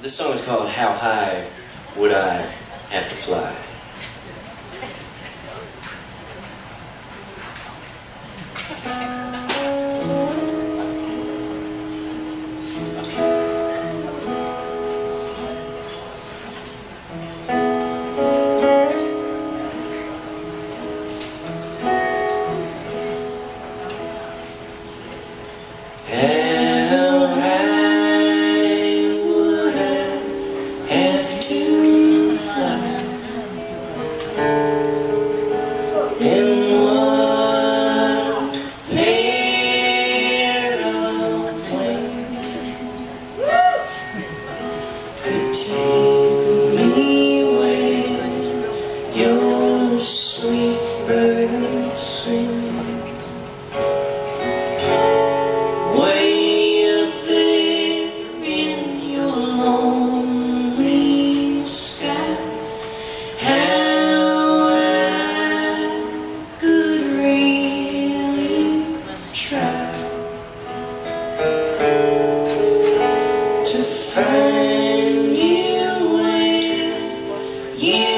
This song is called How High Would I Have to Fly? try to find you when you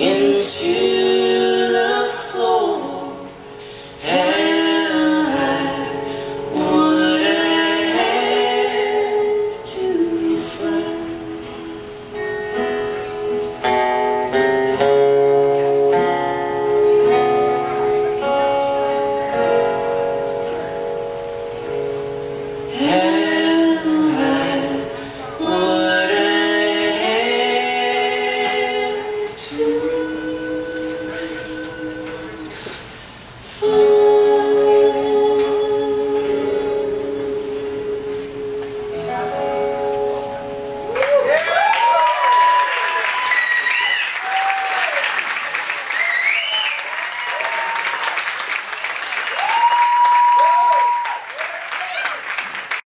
into